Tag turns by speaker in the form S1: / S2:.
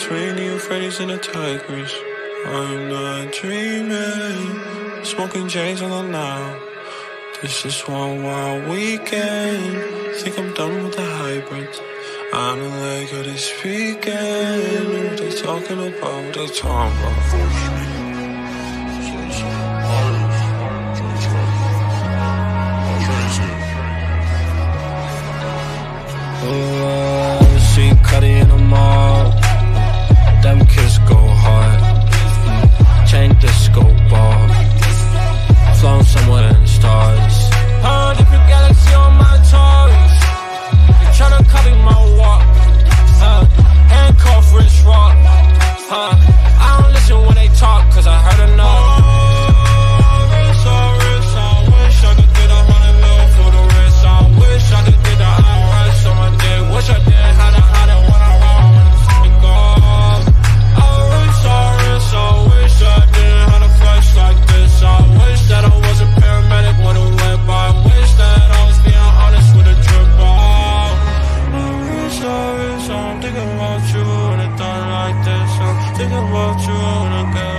S1: Between the Euphrates and the Tigris, I'm not dreaming. Smoking J's on the now. This is one wild weekend. Think I'm done with the hybrids. I'm like, are they speaking? What they talking about? What they talking about? what you, wanna go